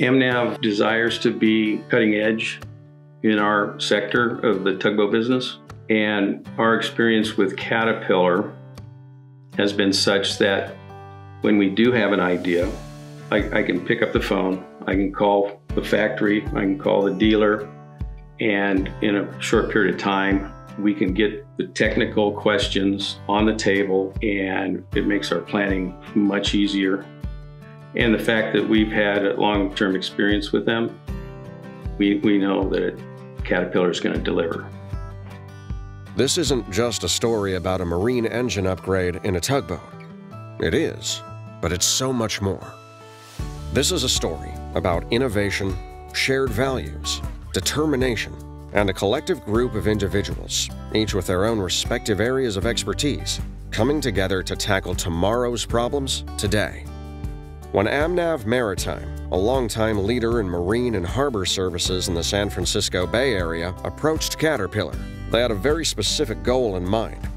AmNav desires to be cutting edge in our sector of the tugboat business. And our experience with Caterpillar has been such that when we do have an idea, I, I, can pick up the phone, I can call the factory, I can call the dealer, and in a short period of time, we can get the technical questions on the table and it makes our planning much easier. And the fact that we've had a long term experience with them, we, we know that Caterpillar is going to deliver. This isn't just a story about a marine engine upgrade in a tugboat. It is, but it's so much more. This is a story about innovation, shared values, determination, and a collective group of individuals, each with their own respective areas of expertise, coming together to tackle tomorrow's problems today. When AmNav Maritime, a longtime leader in marine and harbor services in the San Francisco Bay Area, approached Caterpillar, they had a very specific goal in mind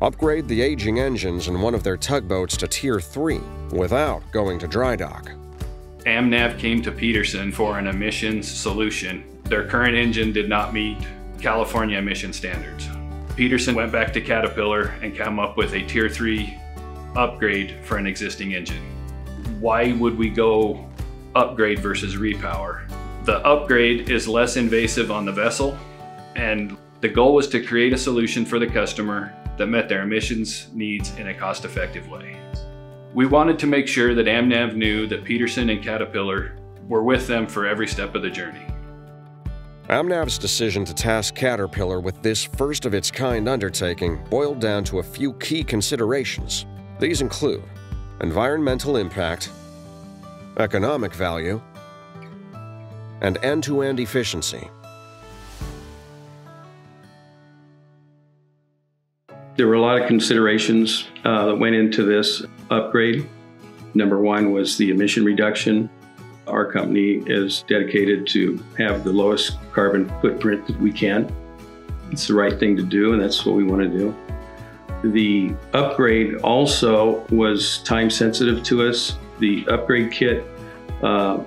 upgrade the aging engines in one of their tugboats to Tier 3 without going to dry dock. AmNav came to Peterson for an emissions solution their current engine did not meet California emission standards. Peterson went back to Caterpillar and came up with a Tier 3 upgrade for an existing engine. Why would we go upgrade versus repower? The upgrade is less invasive on the vessel, and the goal was to create a solution for the customer that met their emissions needs in a cost effective way. We wanted to make sure that AmNav knew that Peterson and Caterpillar were with them for every step of the journey. AmNav's decision to task Caterpillar with this first of its kind undertaking boiled down to a few key considerations. These include environmental impact, economic value, and end to end efficiency. There were a lot of considerations uh, that went into this upgrade. Number one was the emission reduction our company is dedicated to have the lowest carbon footprint that we can. It's the right thing to do, and that's what we want to do. The upgrade also was time sensitive to us. The upgrade kit uh,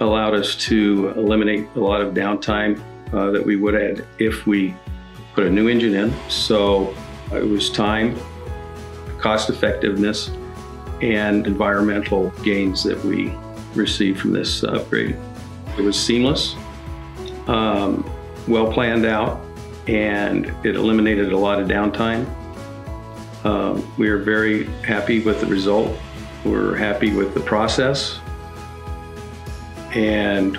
allowed us to eliminate a lot of downtime uh, that we would have if we put a new engine in. So it was time, cost effectiveness, and environmental gains that we received from this upgrade. It was seamless, um, well planned out, and it eliminated a lot of downtime. Um, we are very happy with the result. We're happy with the process, and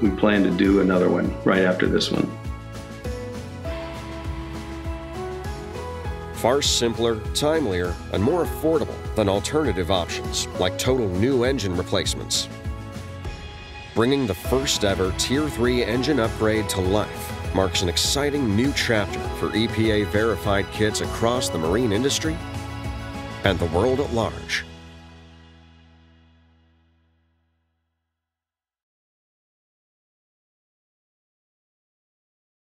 we plan to do another one right after this one. Far simpler, timelier, and more affordable than alternative options like total new engine replacements. Bringing the first ever Tier 3 engine upgrade to life marks an exciting new chapter for EPA verified kits across the marine industry and the world at large.